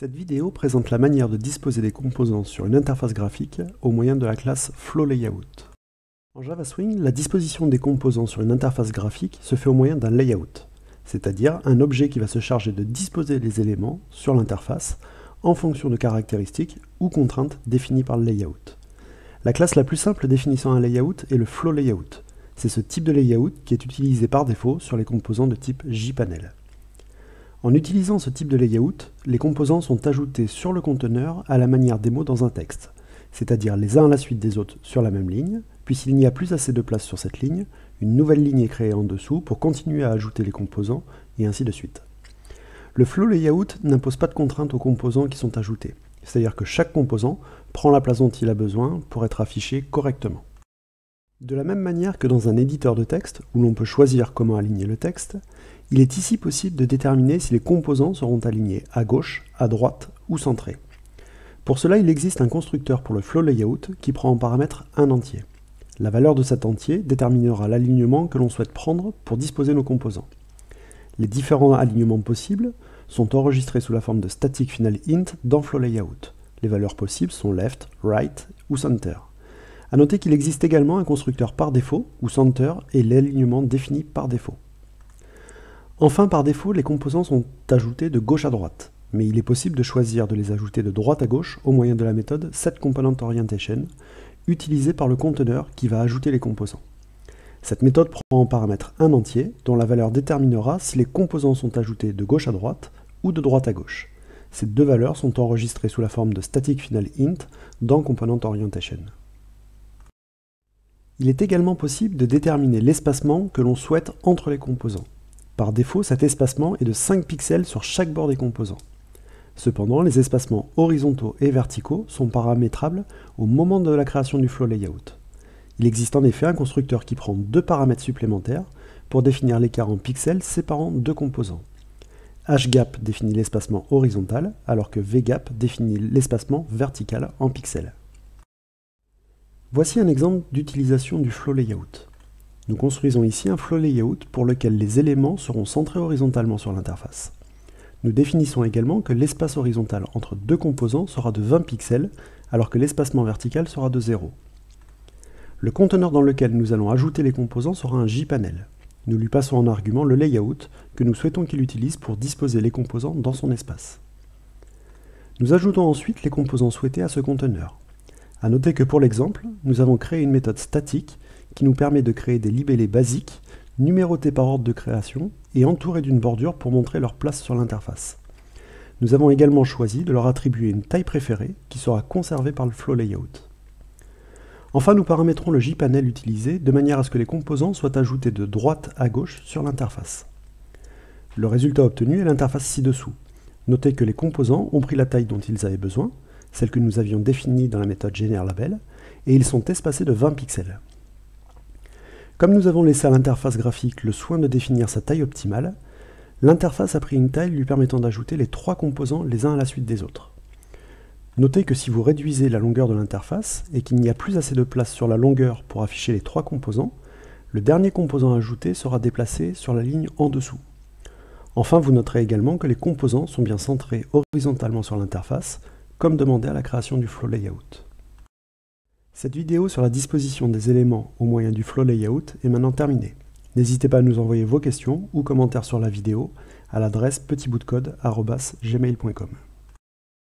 Cette vidéo présente la manière de disposer des composants sur une interface graphique au moyen de la classe FlowLayout. En JavaSwing, la disposition des composants sur une interface graphique se fait au moyen d'un layout, c'est-à-dire un objet qui va se charger de disposer les éléments sur l'interface en fonction de caractéristiques ou contraintes définies par le layout. La classe la plus simple définissant un layout est le FlowLayout. C'est ce type de layout qui est utilisé par défaut sur les composants de type JPanel. En utilisant ce type de layout, les composants sont ajoutés sur le conteneur à la manière des mots dans un texte, c'est-à-dire les uns à la suite des autres sur la même ligne, puis s'il n'y a plus assez de place sur cette ligne, une nouvelle ligne est créée en dessous pour continuer à ajouter les composants, et ainsi de suite. Le flow layout n'impose pas de contraintes aux composants qui sont ajoutés, c'est-à-dire que chaque composant prend la place dont il a besoin pour être affiché correctement. De la même manière que dans un éditeur de texte, où l'on peut choisir comment aligner le texte, il est ici possible de déterminer si les composants seront alignés à gauche, à droite ou centrés. Pour cela, il existe un constructeur pour le flow layout qui prend en paramètre un entier. La valeur de cet entier déterminera l'alignement que l'on souhaite prendre pour disposer nos composants. Les différents alignements possibles sont enregistrés sous la forme de static final int dans flow layout. Les valeurs possibles sont left, right ou center. A noter qu'il existe également un constructeur par défaut, où center est l'alignement défini par défaut. Enfin, par défaut, les composants sont ajoutés de gauche à droite, mais il est possible de choisir de les ajouter de droite à gauche au moyen de la méthode setComponentOrientation, utilisée par le conteneur qui va ajouter les composants. Cette méthode prend en paramètre un entier, dont la valeur déterminera si les composants sont ajoutés de gauche à droite ou de droite à gauche. Ces deux valeurs sont enregistrées sous la forme de static final int dans ComponentOrientation. Il est également possible de déterminer l'espacement que l'on souhaite entre les composants. Par défaut, cet espacement est de 5 pixels sur chaque bord des composants. Cependant, les espacements horizontaux et verticaux sont paramétrables au moment de la création du flow layout. Il existe en effet un constructeur qui prend deux paramètres supplémentaires pour définir l'écart en pixels séparant deux composants. hgap définit l'espacement horizontal, alors que vgap définit l'espacement vertical en pixels. Voici un exemple d'utilisation du flow layout. Nous construisons ici un flow layout pour lequel les éléments seront centrés horizontalement sur l'interface. Nous définissons également que l'espace horizontal entre deux composants sera de 20 pixels, alors que l'espacement vertical sera de 0. Le conteneur dans lequel nous allons ajouter les composants sera un JPanel. Nous lui passons en argument le layout que nous souhaitons qu'il utilise pour disposer les composants dans son espace. Nous ajoutons ensuite les composants souhaités à ce conteneur. A noter que pour l'exemple, nous avons créé une méthode statique qui nous permet de créer des libellés basiques, numérotés par ordre de création et entourés d'une bordure pour montrer leur place sur l'interface. Nous avons également choisi de leur attribuer une taille préférée qui sera conservée par le flow layout. Enfin, nous paramétrons le JPanel utilisé de manière à ce que les composants soient ajoutés de droite à gauche sur l'interface. Le résultat obtenu est l'interface ci-dessous. Notez que les composants ont pris la taille dont ils avaient besoin, celle que nous avions définie dans la méthode GenerLabel, et ils sont espacés de 20 pixels. Comme nous avons laissé à l'interface graphique le soin de définir sa taille optimale, l'interface a pris une taille lui permettant d'ajouter les trois composants les uns à la suite des autres. Notez que si vous réduisez la longueur de l'interface et qu'il n'y a plus assez de place sur la longueur pour afficher les trois composants, le dernier composant ajouté sera déplacé sur la ligne en dessous. Enfin, vous noterez également que les composants sont bien centrés horizontalement sur l'interface, comme demandé à la création du flow layout. Cette vidéo sur la disposition des éléments au moyen du flow layout est maintenant terminée. N'hésitez pas à nous envoyer vos questions ou commentaires sur la vidéo à l'adresse petitboutdecode.gmail.com.